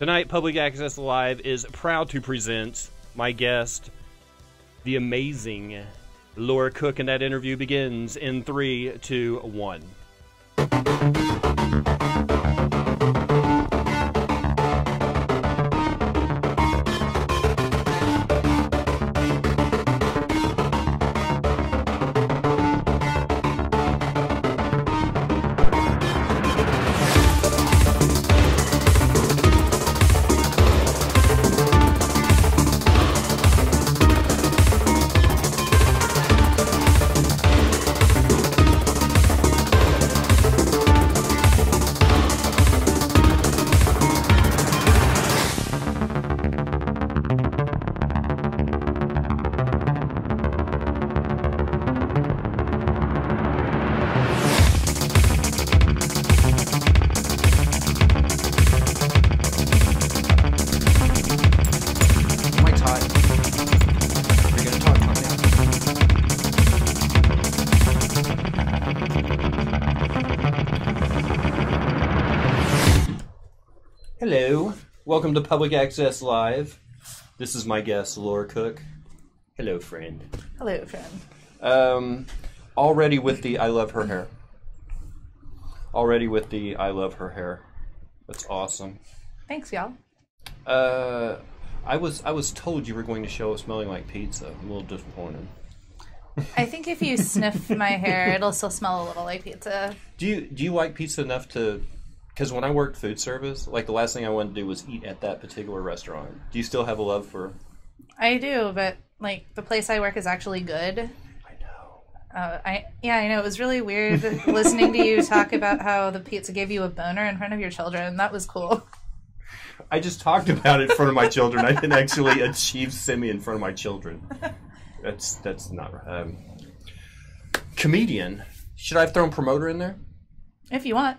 Tonight, Public Access Live is proud to present my guest, the amazing Laura Cook, and that interview begins in three, two, one. Welcome to Public Access Live. This is my guest, Laura Cook. Hello, friend. Hello, friend. Um, already with the I love her hair. Already with the I love her hair. That's awesome. Thanks, y'all. Uh, I was I was told you were going to show up smelling like pizza. I'm a little disappointed. I think if you sniff my hair, it'll still smell a little like pizza. Do you do you like pizza enough to? Because when I worked food service, like the last thing I wanted to do was eat at that particular restaurant. Do you still have a love for? I do, but like the place I work is actually good. I know. Uh, I yeah, I know it was really weird listening to you talk about how the pizza gave you a boner in front of your children. That was cool. I just talked about it in front of my children. I didn't actually achieve semi in front of my children. That's that's not right. Um, comedian. Should I have thrown promoter in there? If you want,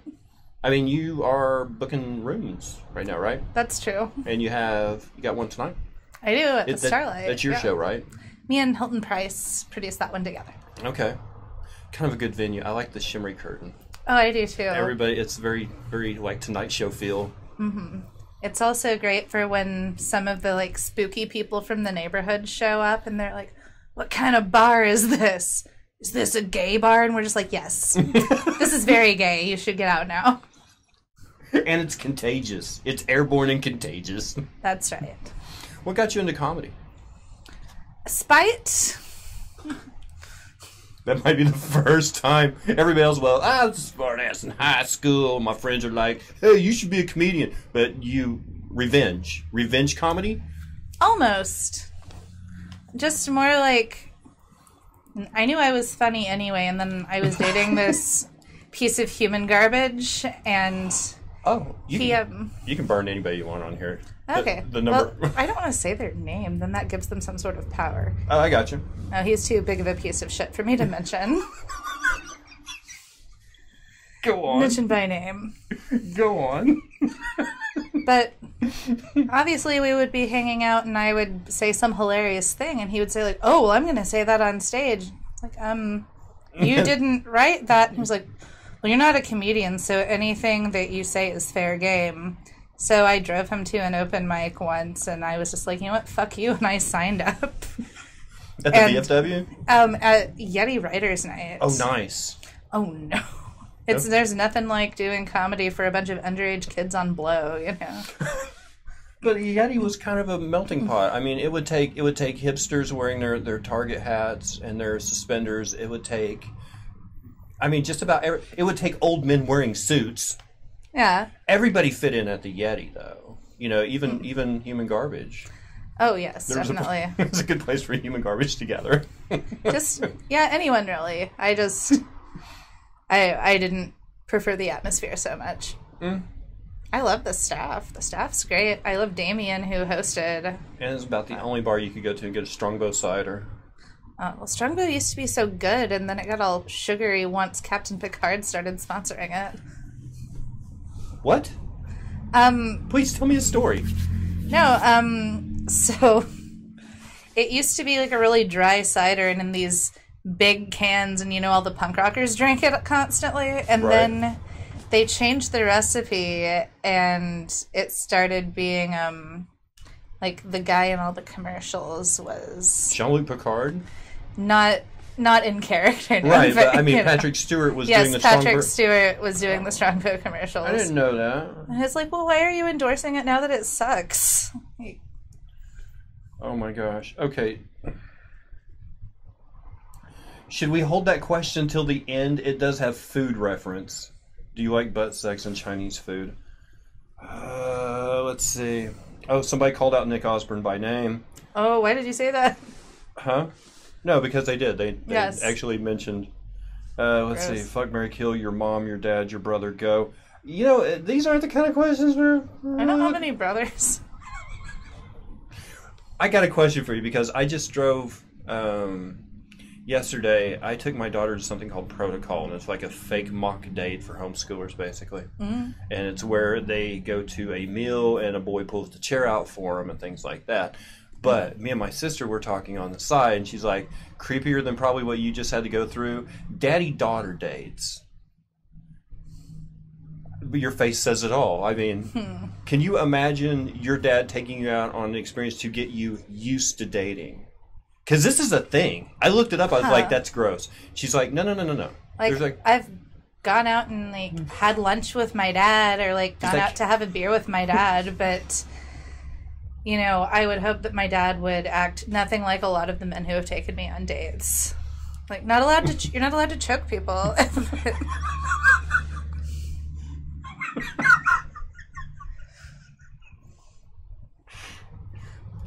I mean, you are booking rooms right now, right? that's true. And you have you got one tonight. I do at the that- Starlight. that's your yeah. show, right? Me and Hilton Price produced that one together. Okay. Kind of a good venue. I like the shimmery curtain. Oh, I do too. Everybody, it's very very like Tonight Show feel. Mm-hmm. It's also great for when some of the like spooky people from the neighborhood show up and they're like, "What kind of bar is this? Is this a gay bar?" And we're just like, "Yes, this is very gay. You should get out now." And it's contagious. It's airborne and contagious. That's right. What got you into comedy? Spite. That might be the first time everybody else. Well, I was a smart ass in high school. My friends are like, "Hey, you should be a comedian." But you revenge, revenge comedy. Almost. Just more like I knew I was funny anyway, and then I was dating this piece of human garbage, and Oh, you he can, um. you can burn anybody you want on here. The- Okay. The, number. Well, I don't want to say their name. Then that gives them some sort of power. oh, I got you. No, he's too big of a piece of shit for me to mention. Go on. mention by name. Go on. But obviously, we would be hanging out, and I would say some hilarious thing, and he would say like, "Oh, well, I'm going to say that on stage." It's like, um, you didn't write that. And he was like, "Well, you're not a comedian, so anything that you say is fair game." So I drove him to an open mic once, and I was just like, "You know what? Fuck you," and I signed up. At the And- VFW. Um, at Yeti Writers Night. Oh, nice. Oh no. It's there's nothing like doing comedy for a bunch of underage kids on blow, you know. But Yeti was kind of a melting pot. I mean, it would take it would take hipsters wearing their their Target hats and their suspenders. It would take, I mean, just about every, it would take old men wearing suits. Yeah. Everybody fit in at the Yeti, though. You know, even even human garbage. Oh yes, a- definitely. it was a good place for human garbage to gather. just yeah, anyone really. I just I I didn't prefer the atmosphere so much. Mm. I love the staff. The staff's great. I love Damien who hosted. and it's about the only bar you could go to and get a Strongbow cider. Uh, well, Strongbow used to be so good, and then it got all sugary once Captain Picard started sponsoring it. What? Um, Please tell me a story. No, um, so it used to be like a really dry cider and in these big cans, and you know, all the punk rockers drank it constantly. And Right. then they changed the recipe and it started being um like the guy in all the commercials was Jean Luc Picard. Not not in character. no, Right, but I mean know. Patrick Stewart was Yes, doing the Patrick Strongbow. Stewart was doing the Strongbow commercials. I didn't know that. And it's like, well, why are you endorsing it now that it sucks? Like, Oh my gosh. Okay. Should we hold that question until the end? It does have food reference. Do you like butt sex and Chinese food? Uh, let's see. Oh, somebody called out Nick Osborne by name. Oh, why did you say that? Huh? No, because they did. They, they Yes. actually mentioned. Uh, let's see. Fuck, Mary, kill your mom, your dad, your brother, go. You know, uh, these aren't the kind of questions where. I don't have any brothers. I got a question for you because I just drove um, yesterday. I took my daughter to something called Protocol, and it's like a fake mock date for homeschoolers, basically. Mm-hmm. And it's where they go to a meal, and a boy pulls the chair out for them, and things like that. But me and my sister were talking on the side, and she's like, creepier than probably what you just had to go through. Daddy daughter dates. But your face says it all. I mean, hmm. can you imagine your dad taking you out on an experience to get you used to dating? Because this is a thing. I looked it up. I was Huh. like, "That's gross." She's like, "No, no, no, no, no." Like, like, I've gone out and like had lunch with my dad or like gone like- out to have a beer with my dad, but you know, I would hope that my dad would act nothing like a lot of the men who have taken me on dates. Like, not allowed to. Ch- you're not allowed to choke people.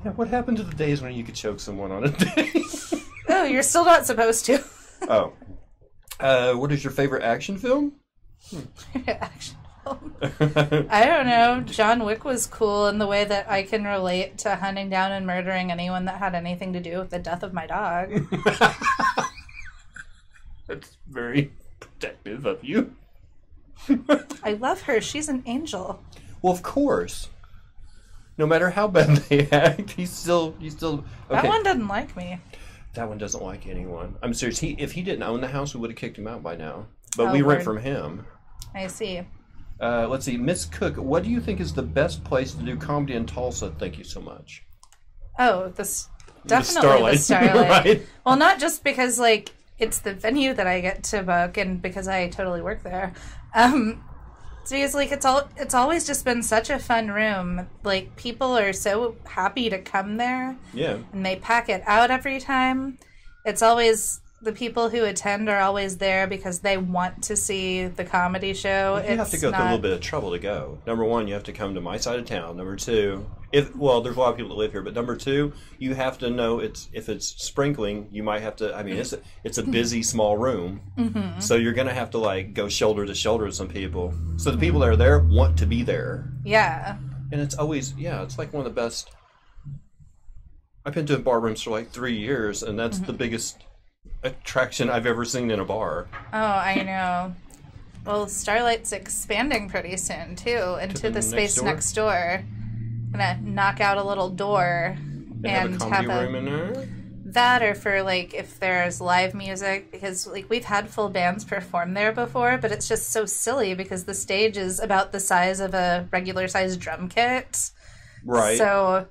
yeah, what happened to the days when you could choke someone on a date? oh, you're still not supposed to. oh, uh, what is your favorite action film? Action film. I don't know. John Wick was cool in the way that I can relate to hunting down and murdering anyone that had anything to do with the death of my dog. That's very protective of you. I love her. She's an angel. Well, of course. No matter how bad they act, he's still he's still okay. That one doesn't like me. That one doesn't like anyone. I'm serious. He if he didn't own the house, we would have kicked him out by now. But Oh, we rent word. from him. I see. Uh, let's see, Miss Cook. What do you think is the best place to do comedy in Tulsa? Thank you so much. Oh, this definitely the Starlight. Starlight. Right. Well, not just because like it's the venue that I get to book, and because I totally work there. Um, it's because like it's all it's always just been such a fun room. Like people are so happy to come there. Yeah. and they pack it out every time. It's always the people who attend are always there because they want to see the comedy show. You have to go not, through a little bit of trouble to go. Number one, you have to come to my side of town. Number two, if well, there's a lot of people that live here, but number two, you have to know it's if it's sprinkling, you might have to. I mean, it's a, it's a busy small room, Mm-hmm. so you're gonna have to like go shoulder to shoulder with some people. So the people that are there want to be there, Yeah, and it's always yeah, it's like one of the best. I've been doing bar rooms for like three years, and that's Mm-hmm. the biggest attraction I've ever seen in a bar. Oh, I know. Well, Starlight's expanding pretty soon too into the the, next space door? next door. Gonna knock out a little door And, and have a have a room in there. that, or for like if there's live music, because like we've had full bands perform there before, but it's just so silly because the stage is about the size of a regular sized drum kit. Right. So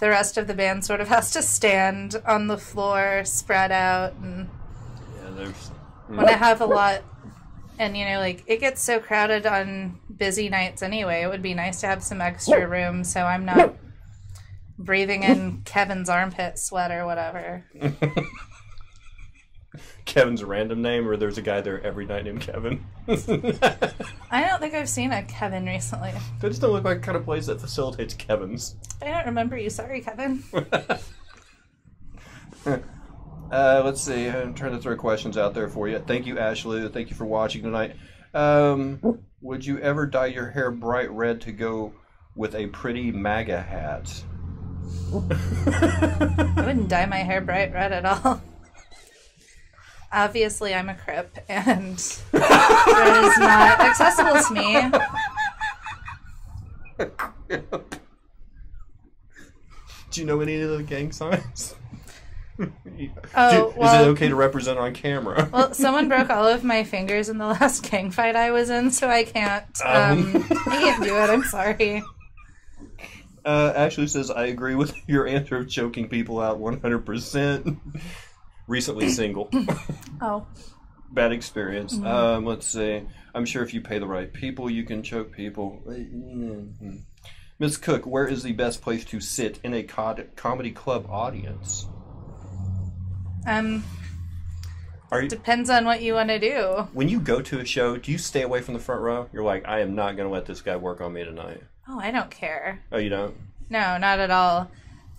the rest of the band sort of has to stand on the floor, spread out, and yeah, there's. when I have a lot, and you know, like it gets so crowded on busy nights anyway, it would be nice to have some extra room so I'm not breathing in Kevin's armpit sweat or whatever. Kevin's random name, or there's a guy there every night named Kevin. I don't think I've seen a Kevin recently. They just don't look like the kind of place that facilitates Kevins. I don't remember you. Sorry, Kevin. Uh, let's see. I'm trying to throw questions out there for you. Thank you, Ashley. Thank you for watching tonight. Um, would you ever dye your hair bright red to go with a pretty MAGA hat? I wouldn't dye my hair bright red at all. Obviously, I'm a crip, and that is not accessible to me. Do you know any of the gang signs? Oh, Is well- it okay to represent on camera? Well, someone broke all of my fingers in the last gang fight I was in, so I can't. Um. Um, I can't do it. I'm sorry. Uh, Ashley says, I agree with your answer of choking people out 100%. Recently single. Oh, Bad experience. Mm-hmm. Um, let's see. I'm sure if you pay the right people, you can choke people. Mm-hmm. Miss Cook, where is the best place to sit in a cod- comedy club audience? um, Are you, depends on what you want to do. when you go to a show, do you stay away from the front row? You're like, I am not going to let this guy work on me tonight. Oh, I don't care. Oh, you don't? No, not at all.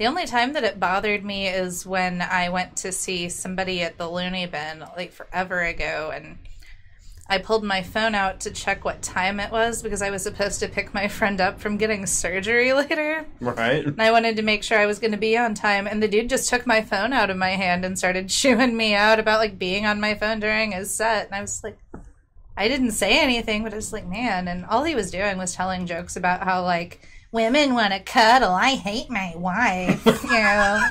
The only time that it bothered me is when I went to see somebody at the Looney Bin like forever ago and I pulled my phone out to check what time it was because I was supposed to pick my friend up from getting surgery later. Right? And I wanted to make sure I was going to be on time. And the dude just took my phone out of my hand and started chewing me out about like being on my phone during his set. And I was like, I didn't say anything, but I was like, man. And all he was doing was telling jokes about how like women want to cuddle. I hate my wife. You know.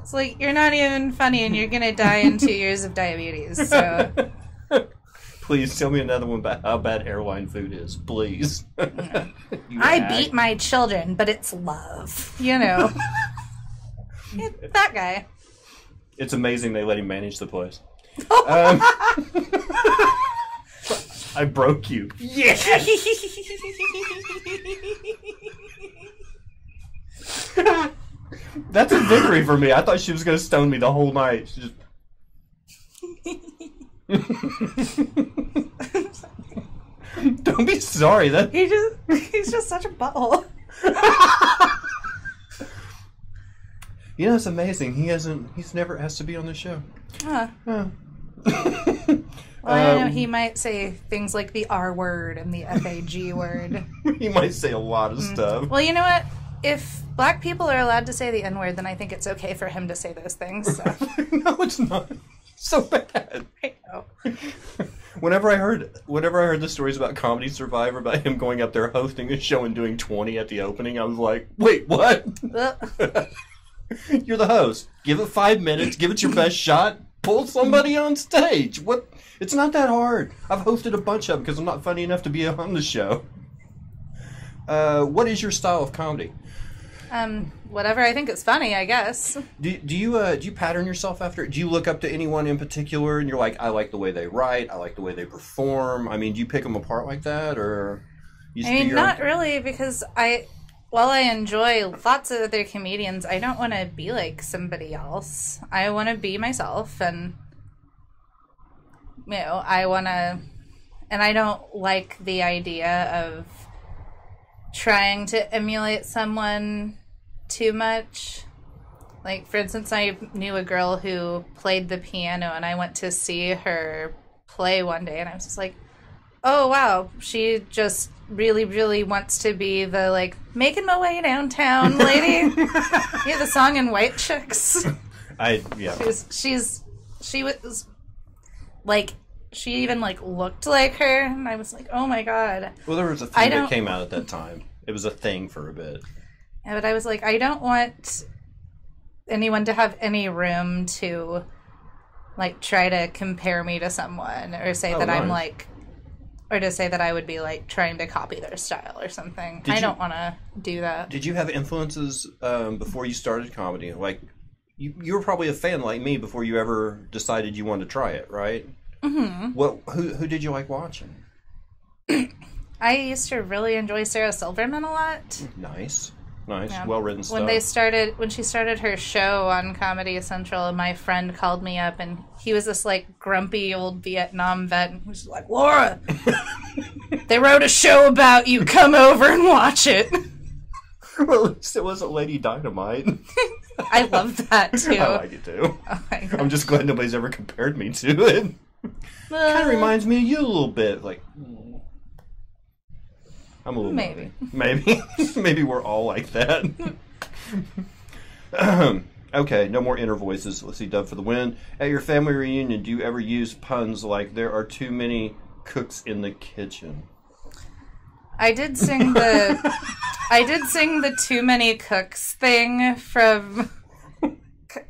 It's like you're not even funny, and you're gonna die in two years of diabetes. So Please tell me another one about how bad airline food is. Please. I beat my children, but it's love. You know, It- that guy. It's amazing they let him manage the place. Um, I broke you. Yeah. That's a victory for me. I thought she was going to stone me the whole night. She just. Don't be sorry. That He just he's just such a butthole. you know it's amazing. He hasn't. He's never asked to be on the show. Huh. Huh. Well, I don't know. Um, He might say things like the R word and the FAG word. he might say a lot of stuff. Well, you know what? If black people are allowed to say the N word, then I think it's okay for him to say those things. So. no, it's not. So bad. I know. Whenever I heard, whenever I heard the stories about Comedy Survivor about him going up there hosting a show and doing twenty at the opening, I was like, "Wait, what? Ugh. You're the host. Give it five minutes. Give it your best shot. Pull somebody on stage. What? It's not that hard. I've hosted a bunch of them because I'm not funny enough to be on the show. Uh, what is your style of comedy? Um, whatever I think is funny, I guess. Do, do you uh, do you pattern yourself after? Do you look up to anyone in particular and you're like, I like the way they write, I like the way they perform. I mean, do you pick them apart like that, or you I mean, not really, because I, while I enjoy lots of other comedians, I don't want to be like somebody else. I want to be myself, and you know, I want to, and I don't like the idea of trying to emulate someone too much. Like, for instance, I knew a girl who played the piano, and I went to see her play one day, and I was just like, oh wow she just really really wants to be the like making my way downtown lady yeah the song in white chicks I yeah. she's she's she was like she even like looked like her and i was like oh my god Well, there was a thing that came out at that time. It was a thing for a bit. Yeah, but i was like i don't want anyone to have any room to like try to compare me to someone or say Oh, that i'm like or to say that i would be like trying to copy their style or something Did i you- don't want to do that Did you have influences um, before you started comedy? Like, you, you were probably a fan like me before you ever decided you wanted to try it, right? Mm-hmm. What? Who? Who did you like watching? i used to really enjoy sarah silverman a lot Nice, nice, Yeah. well written stuff. when they started when she started her show on comedy central my friend called me up and he was this like grumpy old vietnam vet and he was like laura they wrote a show about you come over and watch it well, at least it wasn't Lady Dynamite. i love that too I like it too. Oh. I'm just glad nobody's ever compared me to it. Kind of reminds me of you a little bit. Like, I'm a little Maybe. maybe, maybe we're all like that. Okay, no more inner voices. Let's see, Dub for the win. At your family reunion, do you ever use puns like "there are too many cooks in the kitchen"? I did sing the I did sing the too many cooks thing from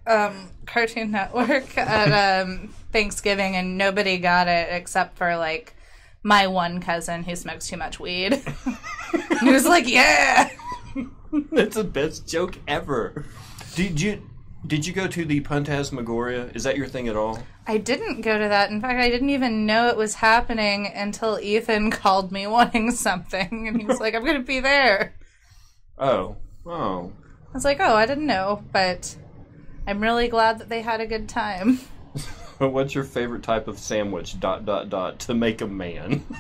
um, Cartoon Network at um, Thanksgiving, and nobody got it except for like my one cousin who smokes too much weed. he was like, "Yeah." That's the best joke ever. Did you did you go to the Puntasmagoria? Is that your thing at all? I didn't go to that. In fact, I didn't even know it was happening until Ethan called me wanting something, and he was like, "I'm going to be there." Oh. Oh. I was like, "Oh, I didn't know," but I'm really glad that they had a good time. What's your favorite type of sandwich? Dot dot dot to make a man.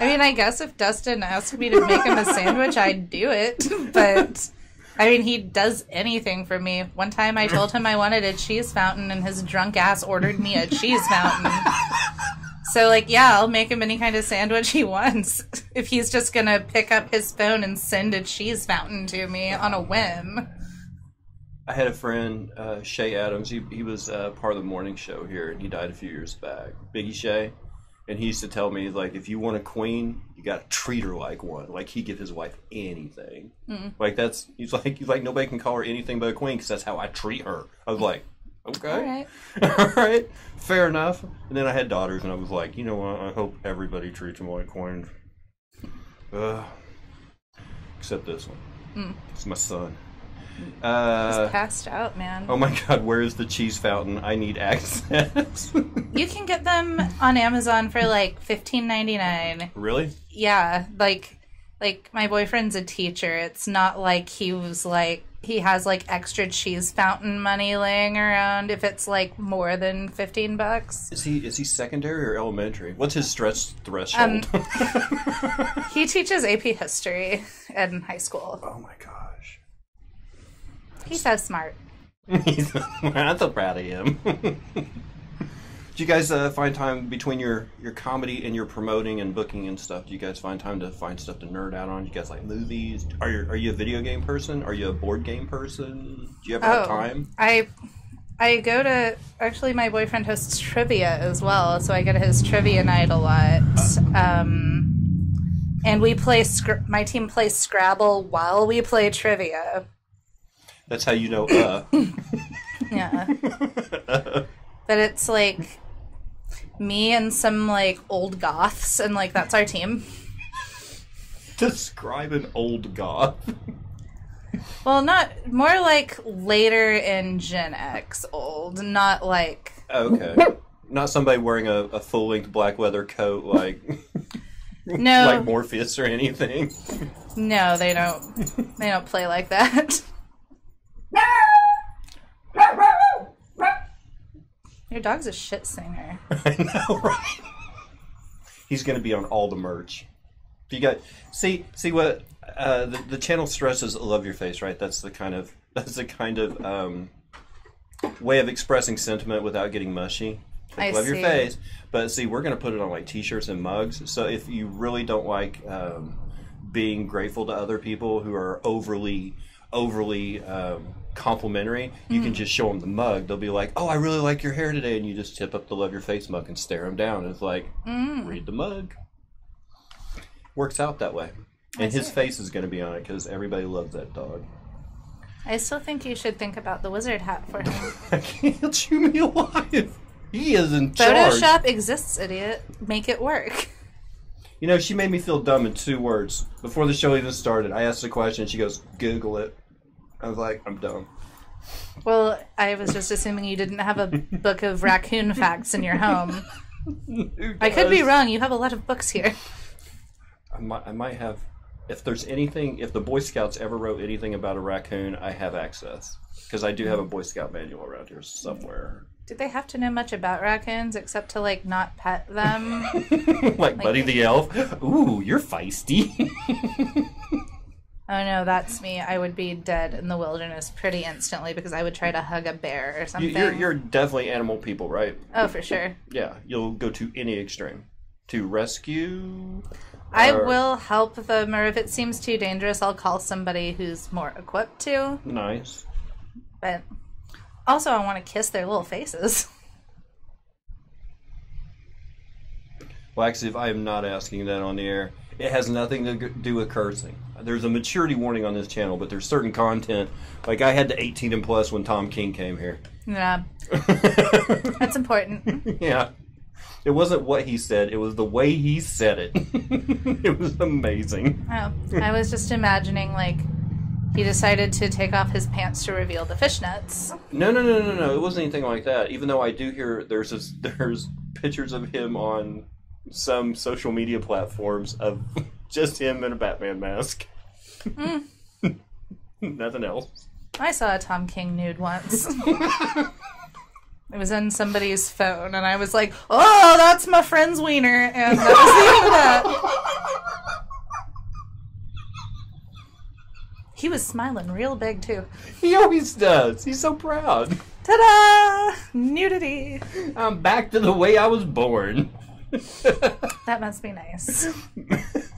I mean, I guess if Dustin asked me to make him a sandwich, I'd do it. But I mean, he does anything for me. One time I told him I wanted a cheese fountain, and his drunk ass ordered me a cheese fountain. So, like, yeah, I'll make him any kind of sandwich he wants. If he's just gonna pick up his phone and send a cheese fountain to me on a whim. I had a friend, uh, Shay Adams. He, he was uh, part of the morning show here, and he died a few years back. Biggie Shay, and he used to tell me like, if you want a queen, you got to treat her like one. Like he give his wife anything. Like that's he's like he's like nobody can call her anything but a queen because that's how I treat her. I was like, okay, All right. all right, fair enough. And then I had daughters, and I was like, you know what? I hope everybody treats them like queens. Uh, except this one. It's my son. Uh, He's Passed out, man. Oh my god, where is the cheese fountain? I need access. You can get them on Amazon for like fifteen ninety nine. really? yeah like like my boyfriend's a teacher it's not like he was like he has like extra cheese fountain money laying around if it's like more than 15 bucks Is he is he secondary or elementary? What's his stress threshold? Um, he teaches ap history in high school oh my gosh. he's so smart I'm so proud of him. Do you guys uh, find time between your, your comedy and your promoting and booking and stuff? Do you guys find time to find stuff to nerd out on? Do you guys like movies? Are you are you a video game person? Are you a board game person? Do you ever have time? i i go to actually my boyfriend hosts trivia as well so i go to his trivia night a lot um and we play scr- my team plays scrabble while we play trivia That's how you know. Uh, Yeah. but it's like me and some like old goths, and like that's our team. describe an old goth. Well, not more like later in Gen X old, not like Okay. Not somebody wearing a, a full length black leather coat like no, like Morpheus or anything. no, they don't. They don't play like that. Your dog's a shit singer. I know, right? He's gonna be on all the merch. You got see see what uh, the the channel stresses love your face, right? That's the kind of that's the kind of um, way of expressing sentiment without getting mushy. I love your face, but see, we're gonna put it on like t-shirts and mugs. So if you really don't like um, being grateful to other people who are overly overly um, complimentary, you Mm. can just show them the mug. They'll be like, "Oh, I really like your hair today," and you just tip up the love your face mug and stare them down. It's like, Mm. read the mug. Works out that way, and his face is going to be on it because everybody loves that dog. I still think you should think about the wizard hat for him. I can't chew me alive. He is in charge. Photoshop exists, idiot. Make it work. You know, she made me feel dumb in two words before the show even started. I asked a question, and she goes, "Google it." I was like, "I'm dumb." Well, I was just assuming you didn't have a book of raccoon facts in your home. I could be wrong. You have a lot of books here. I might, I might have. If there's anything, if the Boy Scouts ever wrote anything about a raccoon, I have access because I do have a Boy Scout manual around here somewhere. Did they have to know much about raccoons except to like not pet them? like Buddy the Elf. Ooh, you're feisty. oh no, that's me. I would be dead in the wilderness pretty instantly because I would try to hug a bear or something. you're, you're definitely animal people, right? oh, for sure. Yeah, you'll go to any extreme to rescue. I or- will help them, or if it seems too dangerous, I'll call somebody who's more equipped to. Nice. But also, I want to kiss their little faces. Well, actually, if I am not asking that on the air, It has nothing to do with cursing. There's a maturity warning on this channel, but there's certain content. Like I had the 18 and plus when Tom King came here. Yeah, that's important. yeah. It wasn't what he said, it was the way he said it. it was amazing. Oh, I was just imagining like he decided to take off his pants to reveal the fishnets. No, no, no, no, no. It wasn't anything like that. Even though I do hear there's this, there's pictures of him on some social media platforms of just him in a Batman mask. Hmm. Nothing else. I saw a Tom King nude once. it was in somebody's phone, and I was like, "Oh, that's my friend's wiener," and that was the end of that. He was smiling real big too. He always does. He's so proud. Ta-da! Nudity. I'm back to the way I was born. That must be nice.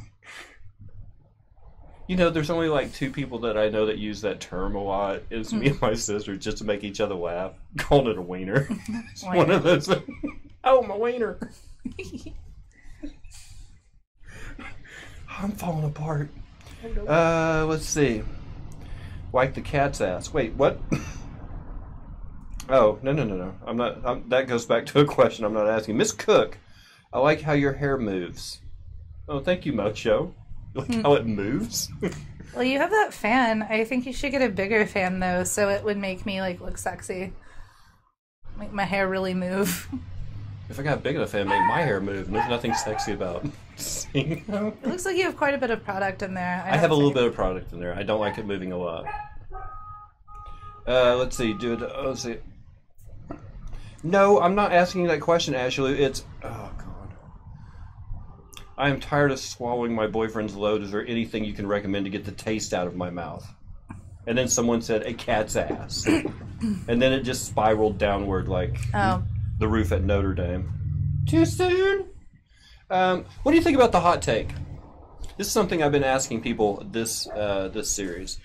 You know, there's only like two people that I know that use that term a lot. It's me and my sister, just to make each other laugh. Calling it a wiener. It's one of those. oh, my wiener. I'm falling apart. Uh, let's see. Wipe the cat's ass. Wait, what? oh, no, no, no, no. I'm not. I'm, that goes back to a question I'm not asking. Miss Cook, I like how your hair moves. Oh, thank you, Mocho. You like how it moves? Well, you have that fan. I think you should get a bigger fan though, so it would make me like look sexy. Make my hair really move. if I got big enough, it'd make my hair move. There's nothing sexy about seeing how- It looks like you have quite a bit of product in there. I have a little bit of product in there. I don't like it moving a lot. Uh, let's see. Do it. Oh, let's see. No, I'm not asking you that question, Ashley. It's oh. I am tired of swallowing my boyfriend's load. Is there anything you can recommend to get the taste out of my mouth? And then someone said a cat's ass, and then it just spiraled downward like Oh, the roof at Notre Dame. Too soon. Um, what do you think about the hot take? This is something I've been asking people this uh, this series,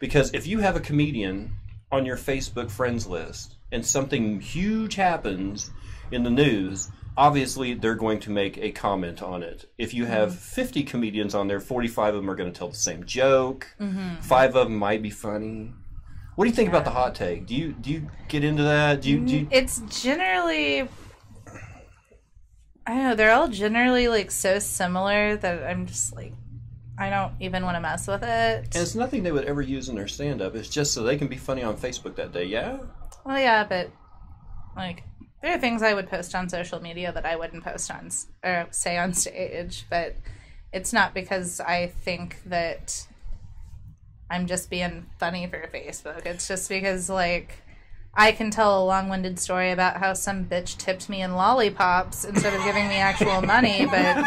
because if you have a comedian on your Facebook friends list and something huge happens in the news, obviously they're going to make a comment on it. If you have mm-hmm. 50 comedians on there, 45 of them are going to tell the same joke. Mm-hmm. Five of them might be funny. What do you think about the hot take? Do you do you get into that? Do you, do you it's generally. I don't know. They're all generally like so similar that I'm just like, I don't even want to mess with it. And it's nothing they would ever use in their stand up. It's just so they can be funny on Facebook that day. Yeah? Well, yeah, but like there are things I would post on social media that I wouldn't post on or say on stage, but it's not because I think that I'm just being funny for Facebook. It's just because like I can tell a long-winded story about how some bitch tipped me in lollipops instead of giving me actual money, but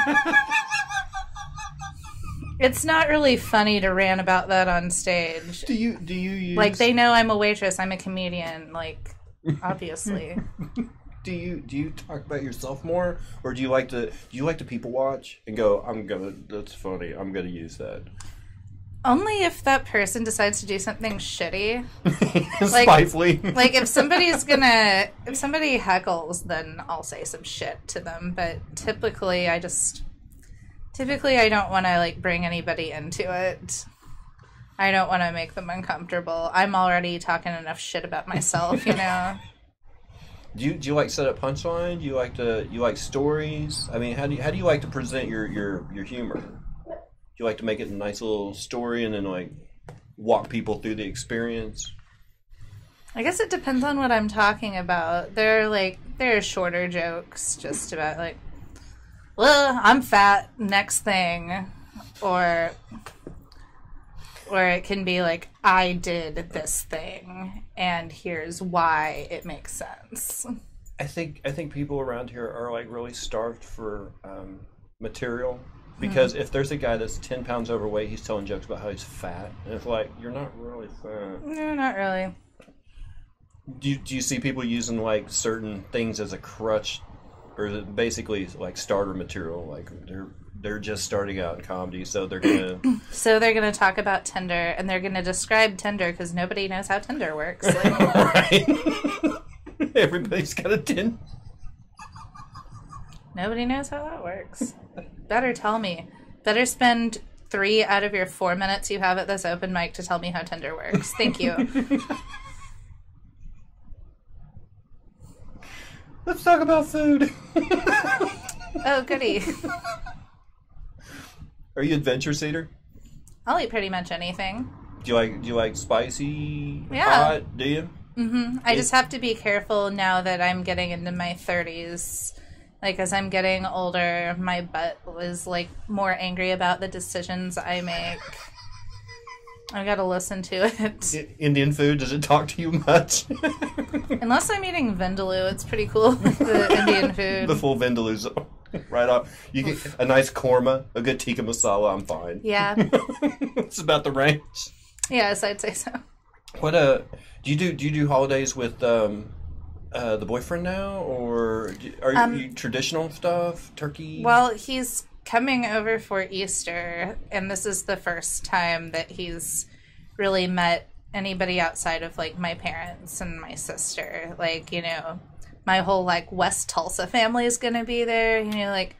it's not really funny to rant about that on stage. Do you do you use Like they know I'm a waitress, I'm a comedian, like obviously. do you do you talk about yourself more or do you like to do you like to people watch and go I'm gonna that's funny I'm gonna use that Only if that person decides to do something shitty. spitefully Like if somebody's gonna if somebody heckles, then I'll say some shit to them. But typically I just typically I don't wanna like bring anybody into it. I don't want to make them uncomfortable. I'm already talking enough shit about myself, you know. Do you do you like set up punchline? Do you like to you like stories? I mean how do you, how do you like to present your your your humor? Do you like to make it a nice little story and then like walk people through the experience? I guess it depends on what I'm talking about. There are like there are shorter jokes just about like, well, I'm fat. Next thing, or or it can be like I did this thing, and here's why it makes sense. I think I think people around here are like really starved for um, material because if there's a guy that's ten pounds overweight, he's telling jokes about how he's fat, and it's like you're not really fat. No, not really. Do you, do you see people using like certain things as a crutch, or basically like starter material? Like they're they're just starting out in comedy, so they're gonna So they're gonna talk about Tinder, and they're gonna describe Tinder because nobody knows how Tinder works. Right. Everybody's got a tin. Nobody knows how that works. Better tell me. Better spend three out of your four minutes you have at this open mic to tell me how Tinder works. Thank you. Let's talk about food. oh, goody. Are you adventure eater? I'll eat pretty much anything. Do you like do you like spicy? Yeah. Hot? Do you? Mm-hmm. I just have to be careful now that I'm getting into my 30s. Like, as I'm getting older, my butt was like more angry about the decisions I make. I gotta listen to it. I- Indian food? Does it talk to you much? Unless I'm eating vindaloo, it's pretty cool. the Indian food. the full vindaloo's right off. You get a nice korma, a good tikka masala. I'm fine. Yeah. it's about the range. Yes, I'd say so. What uh, do you do? Do you do holidays with um, uh, the boyfriend now, or do- are you traditional stuff? Turkey? Well, he's coming over for Easter, and this is the first time that he's really met anybody outside of like my parents and my sister. Like, you know, my whole like West Tulsa family is gonna be there. You know, like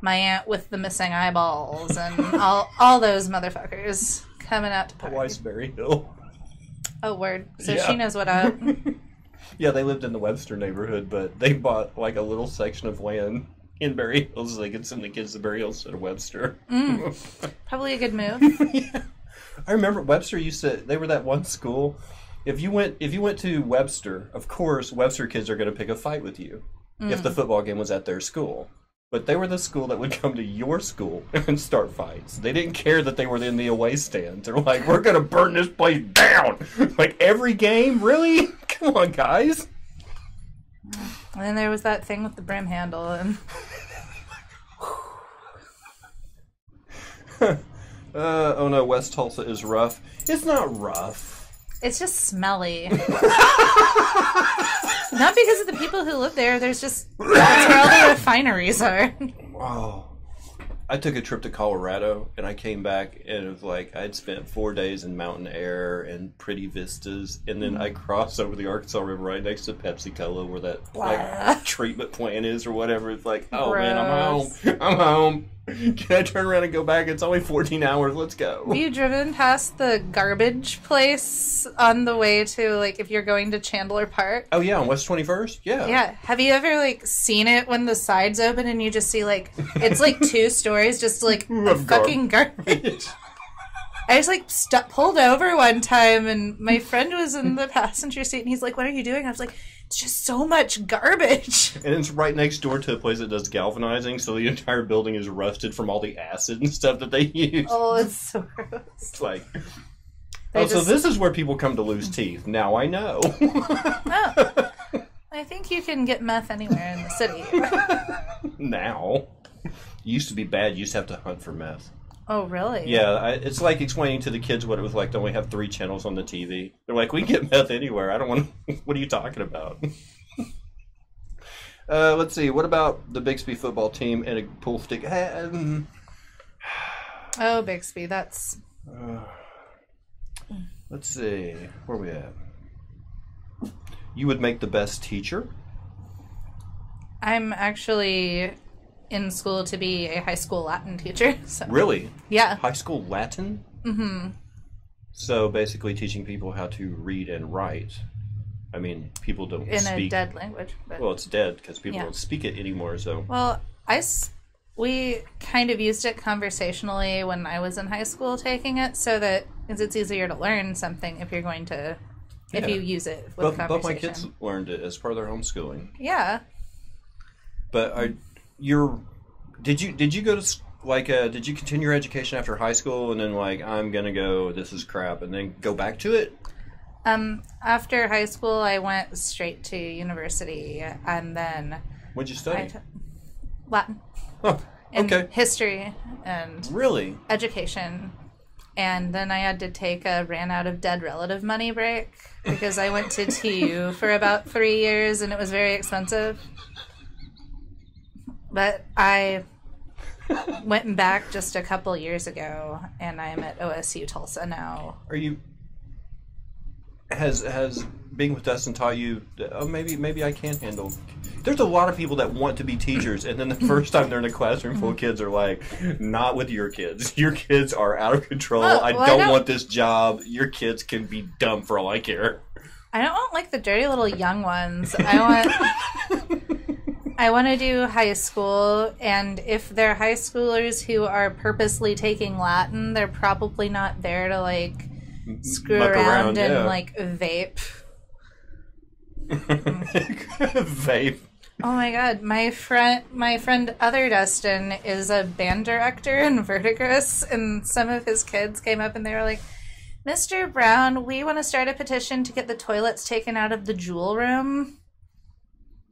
my aunt with the missing eyeballs and all all those motherfuckers coming out to party. Weisberry Hill. Oh, word! So Yeah. she knows what up. Yeah, they lived in the Webster neighborhood, but they bought like a little section of land in Berry Hills so they could send the kids to Berry Hills instead of Webster. Mm. Probably a good move. I remember Webster used to. They were that one school. If you went, if you went to Webster, of course, Webster kids are going to pick a fight with you if the football game was at their school. But they were the school that would come to your school and start fights. They didn't care that they were in the away stand. They're like, "We're going to burn this place down!" Like every game, really? Come on, guys. And then there was that thing with the brim handle, and Uh, oh no, West Tulsa is rough. It's not rough. It's just smelly. Not because of the people who live there. There's just that's where all the refineries are. Wow. I took a trip to Colorado and I came back and it was like I'd spent four days in mountain air and pretty vistas and then I crossed over the Arkansas River right next to Pepsi Cola where that like treatment plant is or whatever. It's like, oh man, I'm home. I'm home. Can I turn around and go back? It's only 14 hours. Let's go. Have you driven past the garbage place on the way to like if you're going to Chandler Park? Oh yeah, on West 21st. Yeah. Yeah. Have you ever like seen it when the sides open and you just see like it's like two stories just like a fucking garbage? I just like stu- pulled over one time and my friend was in the passenger seat and he's like, "What are you doing?" I was like, "It's just so much garbage." And it's right next door to a place that does galvanizing, so the entire building is rusted from all the acid and stuff that they use. Oh, it's so gross. It's like, They oh, so this is where people come to lose teeth. Now I know. Oh. I think you can get meth anywhere in the city. now. It used to be bad. You used to have to hunt for meth. Oh, really? Yeah, I, it's like explaining to the kids what it was like to only have three channels on the TV. They're like, we can get meth anywhere. I don't want. what are you talking about? uh, let's see. What about the Bixby football team and a pool stick? Um, Oh, Bixby, that's Uh, let's see. Where we at? You would make the best teacher. I'm actually in school to be a high school Latin teacher. So Really? yeah, High school Latin? Mm-hmm. So basically teaching people how to read and write. I mean, people don't in speak. a dead language. But, Well, it's dead because people Yeah. don't speak it anymore. So well, I s- we kind of used it conversationally when I was in high school taking it, so that because it's easier to learn something if you're going to if you use it with but, but my kids learned it as part of their homeschooling. yeah, But are you're did you did you go to like uh, did you continue your education after high school and then like I'm gonna go this is crap and then go back to it? Um, after high school, I went straight to university, and then What'd you study? Latin Huh, and okay, history and really? education. And then I had to take a ran out of dead relative money break because I went to TU for about three years and it was very expensive. But I went back just a couple years ago and I'm at OSU Tulsa now. Are you has has being with Dustin taught you? Oh, maybe maybe I can handle. There's a lot of people that want to be teachers, and then the first time they're in a classroom full of mm-hmm. kids are like, "Not with your kids. Your kids are out of control. Oh, well, I well, don't don't- want this job. Your kids can be dumb for all I care." I don't want like the dirty little young ones. I want I want to do high school and if they're high schoolers who are purposely taking Latin, they're probably not there to like screw Muck around, around, and yeah. like vape. Vape. Oh my god, my friend my friend Other Dustin is a band director in Verdigris and some of his kids came up and they were like Mr. Brown, we want to start a petition to get the toilets taken out of the Juul room.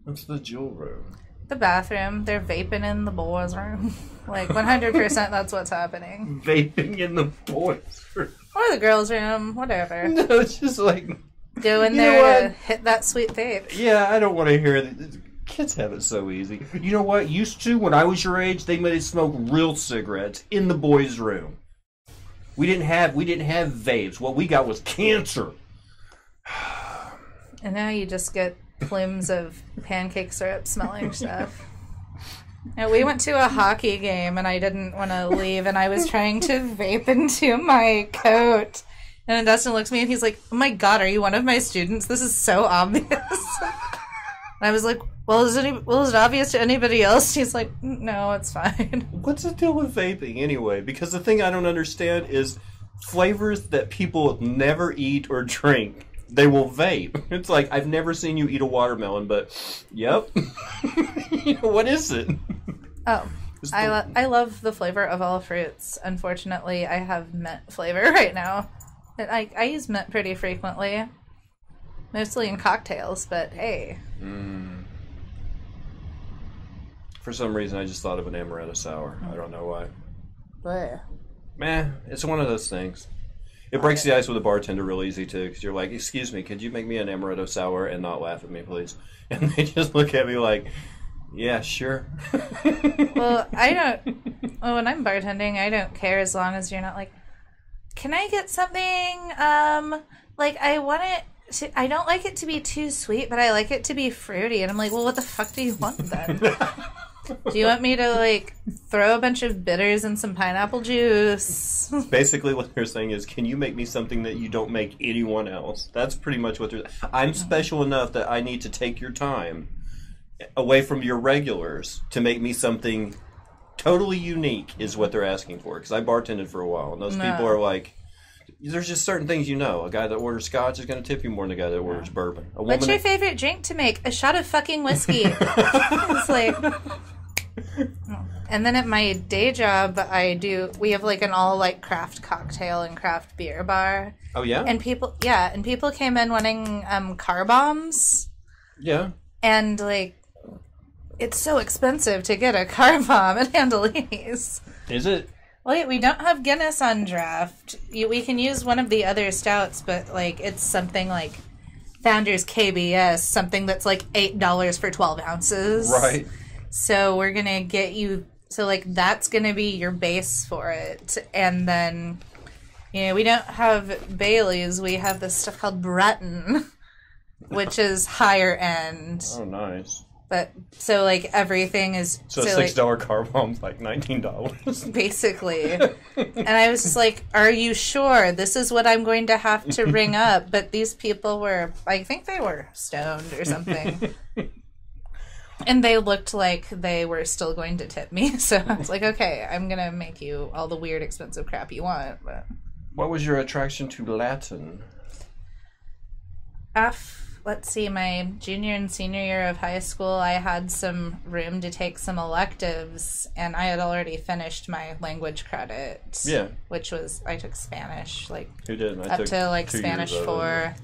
What's the Juul room? The bathroom. They're vaping in the boys' room. like 100% that's what's happening. Vaping in the boys' room. Or the girls' room, whatever. No, it's just like, there to hit that sweet vape. yeah, I don't want to hear it. Kids have it so easy. You know what? Used to, when I was your age, they made us smoke real cigarettes in the boys' room. We didn't have we didn't have vapes. What we got was cancer. And now you just get plumes of pancake syrup smelling stuff. Now, we went to a hockey game and I didn't want to leave and I was trying to vape into my coat. And Dustin looks at me and he's like, Oh my god, are you one of my students? This is so obvious. and I was like, Well, is, any, well, is it obvious to anybody else? He's like, No, it's fine. What's the deal with vaping anyway? Because the thing I don't understand is flavors that people never eat or drink. They will vape. It's like I've never seen you eat a watermelon, but yep. You know, what is it? Oh. It's I, lo- I love the flavor of all fruits. Unfortunately, I have mint flavor right now. I, I use mint pretty frequently. Mostly in cocktails, but hey. Mm. For some reason, I just thought of an amaretto sour. I don't know why. Bleh. Meh, it's one of those things. It breaks the ice with a bartender real easy too, because you're like, "Excuse me, could you make me an amaretto sour and not laugh at me, please?" And they just look at me like, "Yeah, sure." Well, I don't. Well, when I'm bartending, I don't care as long as you're not like, can I get something? Um, like I want it. To, I don't like it to be too sweet, but I like it to be fruity. And I'm like, well, what the fuck do you want then? do you want me to like throw a bunch of bitters and some pineapple juice? Basically, what they're saying is, "Can you make me something that you don't make anyone else?" That's pretty much what they're. I'm oh. special enough that I need to take your time away from your regulars to make me something totally unique. Is what they're asking for. Because I bartended for a while, and those No. people are like. There's just certain things you know. A guy that orders scotch is going to tip you more than a guy that orders bourbon. A What's your favorite drink to make? A shot of fucking whiskey. it's like. And then at my day job, I do. We have like an all like craft cocktail and craft beer bar, Oh yeah, and people, yeah, and people came in wanting um car bombs, yeah. and like, it's so expensive to get a car bomb at Andalini's. Is it? Wait, we don't have Guinness on draft. You, we can use one of the other stouts, but like it's something like Founders KBS, something that's like eight dollars for twelve ounces. Right. So we're gonna get you. So like that's gonna be your base for it, and then you know we don't have Bailey's. We have this stuff called Breton, which is higher end. Oh, nice. But so like everything is So, a like, six dollar car bomb's like nineteen dollars. basically. and I was just like, "Are you sure this is what I'm going to have to ring up?" But these people were, I think they were stoned or something. And they looked like they were still going to tip me, so I was like, "Okay, I'm gonna make you all the weird, expensive crap you want." But what was your attraction to Latin? F, let's see, my junior and senior year of high school, I had some room to take some electives, and I had already finished my language credit. Yeah. which was I took Spanish, like Who did? I up to like Spanish years four.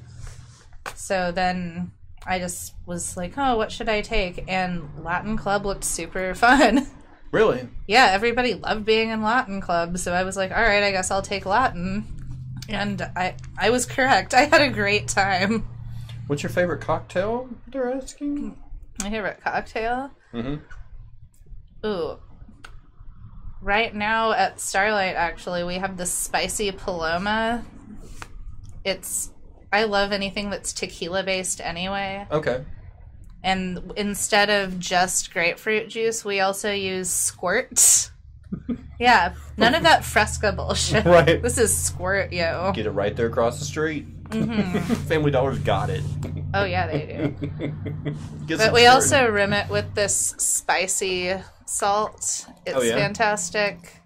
So then I just was like, oh, what should I take? And Latin club looked super fun. Really? yeah, everybody loved being in Latin club, so I was like, all right, I guess I'll take Latin. And I I was correct. I had a great time. What's your favorite cocktail? They're asking. My favorite cocktail. Mm-hmm. Ooh. Right now at Starlight, actually, we have the spicy Paloma. It's I love anything that's tequila based anyway. Okay. And instead of just grapefruit juice, we also use squirt. yeah, none of that fresca bullshit. Right. This is squirt, yo. Get it right there across the street. Mm-hmm. Family Dollar's got it. Oh yeah, they do. But we also rim it with this spicy salt. It's Oh, yeah? fantastic.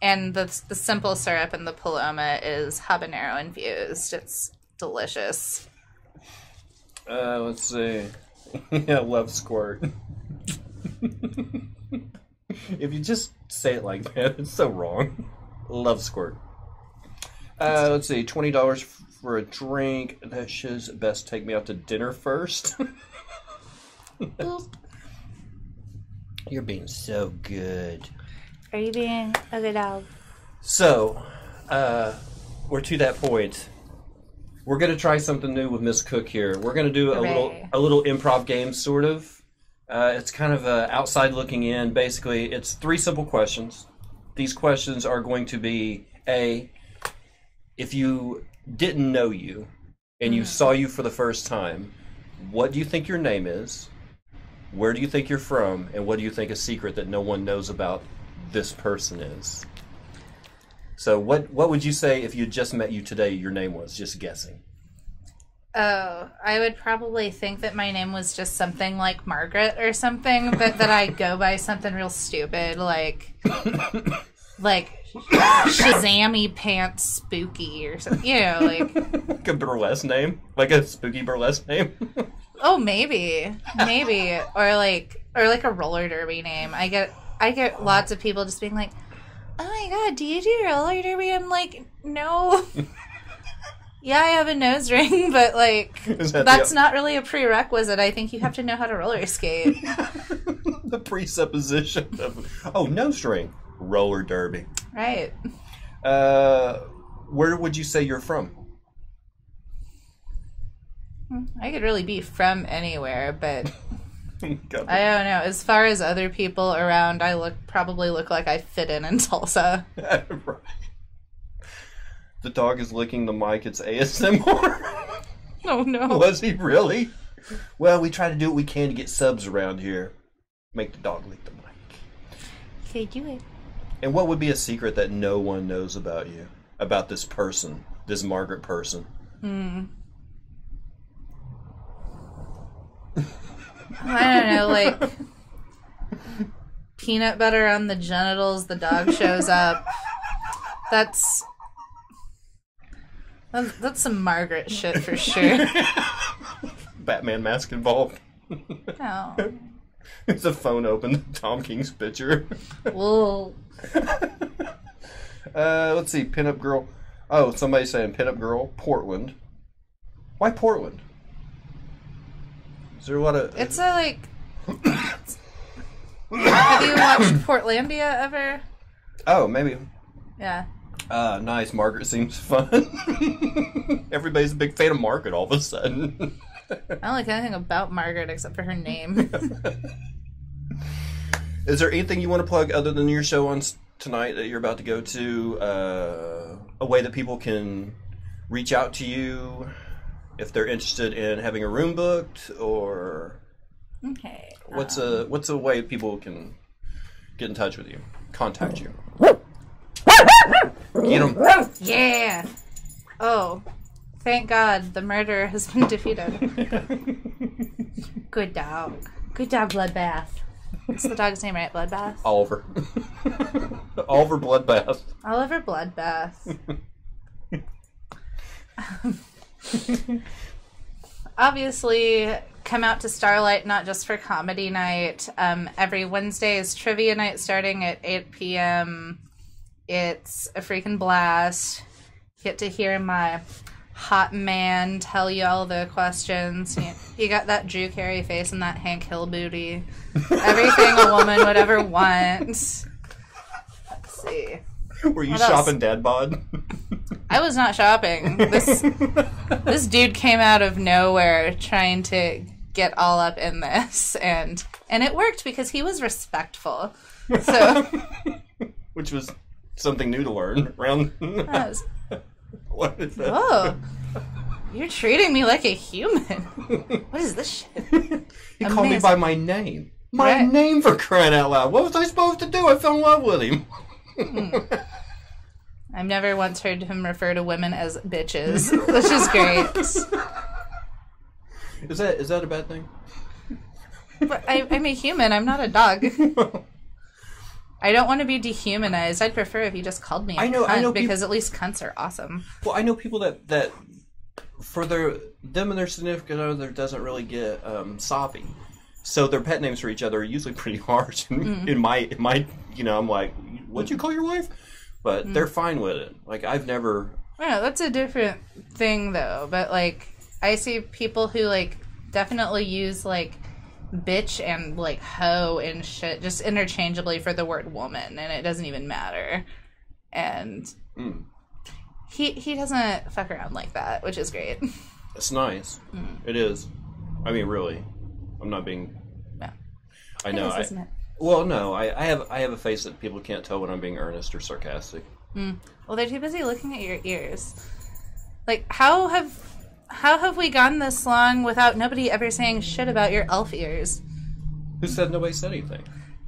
And the the simple syrup in the Paloma is habanero infused. It's delicious. Uh, let's see. yeah, love squirt. if you just say it like that, it's so wrong. Love squirt. Uh, let's see, twenty dollars for a drink. That shows best take me out to dinner first. You're being so good. Are you being a good dog? So, uh, we're to that point. We're gonna try something new with Miss Cook here. We're gonna do a little a little improv game, sort of. Uh, it's kind of uh, outside looking in. Basically, it's three simple questions. These questions are going to be a if you didn't know you and you saw you for the first time, what do you think your name is? Where do you think you're from? And what do you think a secret that no one knows about this person is? So what what would you say if you just met you today your name was? Just guessing. Oh, I would probably think that my name was just something like Margaret or something, but that I go by something real stupid like like Shazammy Pants Spooky or something. You know, like Like a burlesque name? Like a spooky burlesque name? oh maybe, maybe, or like or like a roller derby name. I get I get lots of people just being like, "Oh my god, do you do roller derby?" I'm like, no. Yeah, I have a nose ring, but like that that's the, not really a prerequisite. I think you have to know how to roller skate. the presupposition of oh nose ring, roller derby. right. Uh, where would you say you're from? I could really be from anywhere, but God, I don't know. As far as other people around, I look probably look like I fit in in Tulsa. right. The dog is licking the mic. It's ASMR. Oh no. Was he really? Well, we try to do what we can to get subs around here. Make the dog lick the mic. Okay, do it. And what would be a secret that no one knows about you? About this person, this Margaret person? Hmm. I don't know, like peanut butter on the genitals. The dog shows up. That's that's, that's some Margaret shit for sure. Batman mask involved. Oh, It's a phone open. Tom King's picture. well, Uh, let's see. Pinup girl. Oh, somebody's saying pinup girl. Portland. Why Portland? Is there a lot of? it's a like. Have you watched Portlandia ever? oh, maybe. Yeah. Uh, nice. Margaret seems fun. Everybody's a big fan of Margaret all of a sudden. I don't like anything about Margaret except for her name. Is there anything you want to plug other than your show on tonight that you're about to go to? Uh, a way that people can reach out to you if they're interested in having a room booked, or okay. what's a um, what's a way people can get in touch with you, contact you? Get 'em. Yeah. Oh, thank God the murderer has been defeated. Good dog. Good dog, Bloodbath. What's the dog's name, right? Bloodbath? Oliver. Oliver Bloodbath. Oliver Bloodbath. Obviously, come out to Starlight not just for comedy night. Um, every Wednesday is trivia night starting at 8 p.m. It's a freaking blast. Get to hear my hot man tell you all the questions. You, you got that Drew Carey face and that Hank Hill booty. Everything a woman would ever want. Let's see. Were you What else? shopping dad bod? I was not shopping. This this dude came out of nowhere trying to get all up in this and and it worked because he was respectful. So Which was something new to learn around. I was, what is that? whoa. You're treating me like a human. what is this shit? he called me Amazing. by my name. My Right. name for crying out loud. What was I supposed to do? I fell in love with him. I've never once heard him refer to women as bitches, which is great. Is that is that a bad thing? But I, I'm a human. I'm not a dog. I don't want to be dehumanized. I'd prefer if you just called me a I know- cunt I know peop- because at least cunts are awesome. Well, I know people that that for their them and their significant other doesn't really get um, soppy, so their pet names for each other are usually pretty harsh. Mm-hmm. In my in my you know I'm like, what'd you call your wife? But Mm. they're fine with it. Like I've never. Yeah, that's a different thing though. But like, I see people who like definitely use like bitch and like hoe and shit just interchangeably for the word woman, and it doesn't even matter. And Mm. he he doesn't fuck around like that, which is great. It's nice. Mm. It is. I mean, really, I'm not being. Yeah. I know. is, I, it? well, no, I, I have I have a face that people can't tell when I'm being earnest or sarcastic. Hmm. Well, they're too busy looking at your ears. Like, how have how have we gone this long without nobody ever saying shit about your elf ears? Who said nobody said anything?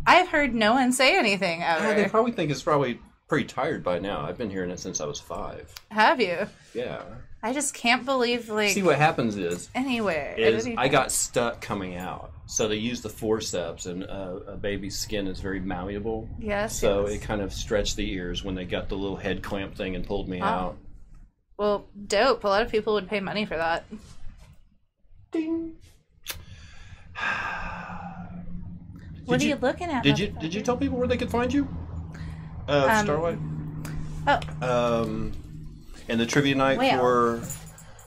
I've heard no one say anything Yeah, they probably think it's probably pretty tired by now. I've been hearing it since I was five. Have you? Yeah. I just can't believe like See what happens is anywhere. at is I got stuck coming out. So they use the forceps, and uh, a baby's skin is very malleable. yes. So yes. it kind of stretched the ears when they got the little head clamp thing and pulled me Oh. out. well, dope. A lot of people would pay money for that. Ding. What are you- you looking at? Did you did you tell people where they could find you? Uh, Um, Starlight. Oh, Um, and the trivia night for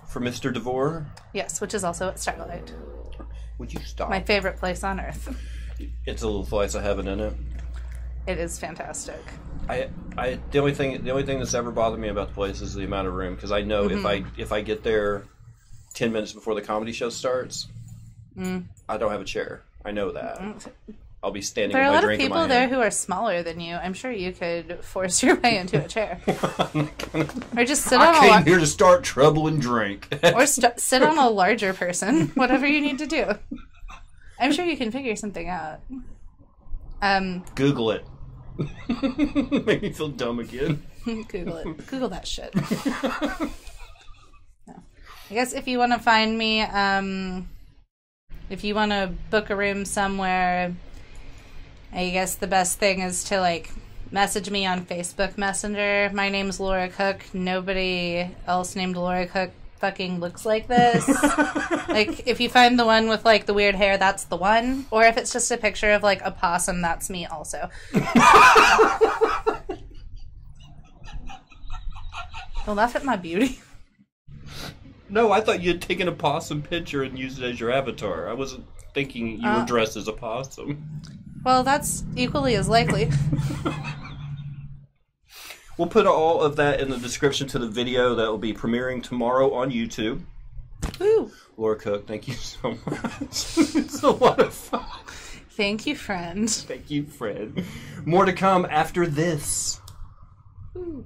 for Mr. Devore. yes, which is also at Starlight, Would you stop? my favorite place on earth. It's a little slice of heaven in it. It is fantastic. I, I, the only thing, the only thing that's ever bothered me about the place is the amount of room because I know if I Mm-hmm. if I get there ten minutes before the comedy show starts, Mm. I don't have a chair. I know that. I'll be standing There are a lot of people there hand. who are smaller than you. I'm sure you could force your way into a chair, or just sit on I a came lar- here to start trouble and drink. or st- sit on a larger person. Whatever you need to do. I'm sure you can figure something out. Um, Google it. Make me feel dumb again. Google it. Google that shit. No. I guess if you want to find me, um, if you want to book a room somewhere, I guess the best thing is to like message me on Facebook Messenger. My name's Laura Cook. Nobody else named Laura Cook fucking looks like this. like if you find the one with like the weird hair, that's the one. Or if it's just a picture of like a possum, that's me also. Don't laugh at my beauty. No, I thought you had taken a possum picture and used it as your avatar. I wasn't thinking you Uh. were dressed as a possum. Well, that's equally as likely. We'll put all of that in the description to the video that will be premiering tomorrow on YouTube. Woo. Laura Cook, thank you so much. it's a lot of fun. Thank you, friend. Thank you, friend. More to come after this. Woo.